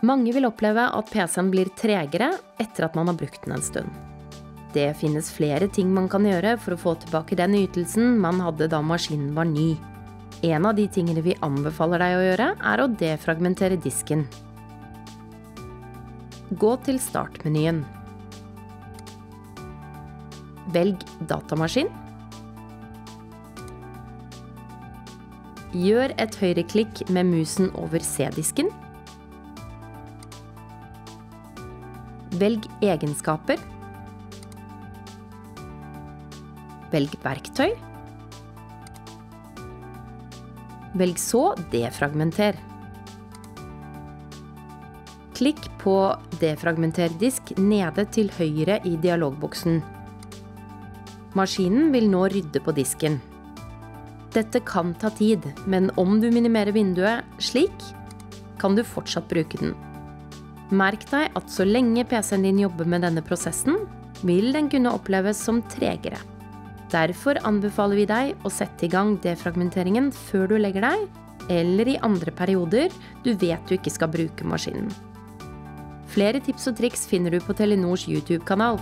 Mange vil oppleve at PC-en blir tregere etter at man har brukt den en stund. Det finnes flere ting man kan gjøre for å få tilbake den ytelsen man hadde da maskinen var ny. En av de tingene vi anbefaler deg å gjøre, er å defragmentere disken. Gå til startmenyen. Velg datamaskin. Gjør et høyreklikk med musen over C-disken. Velg egenskaper. Velg verktøy. Velg så defragmenter. Klikk på defragmenter disk nede til høyre i dialogboksen. Maskinen vil nå rydde på disken. Dette kan ta tid, men om du minimerer vinduet slik, kan du fortsatt bruke den. Merk deg at så lenge PC-en din jobber med denne prosessen, vil den kunne oppleves som tregere. Derfor anbefaler vi deg å sette i gang defragmenteringen før du legger deg, eller i andre perioder du vet du ikke skal bruke maskinen. Flere tips og triks finner du på Telenors YouTube-kanal.